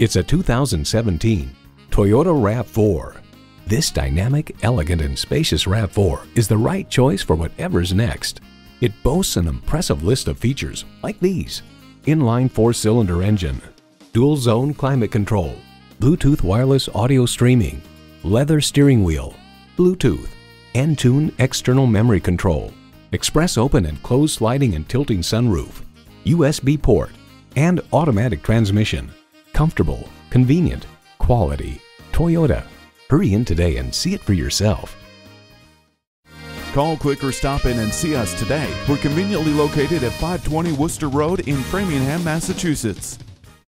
It's a 2017 Toyota RAV4. This dynamic, elegant, and spacious RAV4 is the right choice for whatever's next. It boasts an impressive list of features like these. Inline four-cylinder engine, dual zone climate control, Bluetooth wireless audio streaming, leather steering wheel, Bluetooth, Entune external memory control, express open and close sliding and tilting sunroof, USB port, and automatic transmission. Comfortable, convenient, quality. Toyota. Hurry in today and see it for yourself. Call, click, or stop in and see us today. We're conveniently located at 520 Worcester Road in Framingham, Massachusetts.